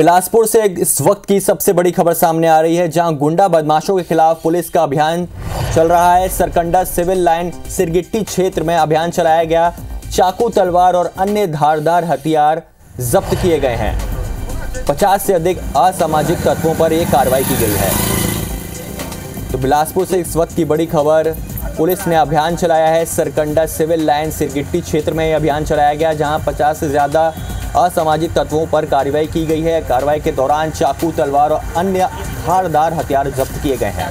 बिलासपुर से इस वक्त की सबसे बड़ी खबर सामने आ रही है, जहाँ गुंडा बदमाशों के खिलाफ पुलिस का अभियान चल रहा है। सरकंडा सिविल लाइन सिरगिट्टी क्षेत्र में अभियान चलाया गया। चाकू, तलवार और अन्य धारदार हथियार जब्त किए गए हैं। 50 से अधिक असामाजिक तत्वों पर यह कार्रवाई की गई है। तो बिलासपुर से इस वक्त की बड़ी खबर, पुलिस ने अभियान चलाया है। सरकंडा सिविल लाइन सिरगिट्टी क्षेत्र में अभियान चलाया गया, जहाँ 50 से ज़्यादा असामाजिक तत्वों पर कार्रवाई की गई है। कार्रवाई के दौरान चाकू, तलवार और अन्य धारदार हथियार जब्त किए गए हैं।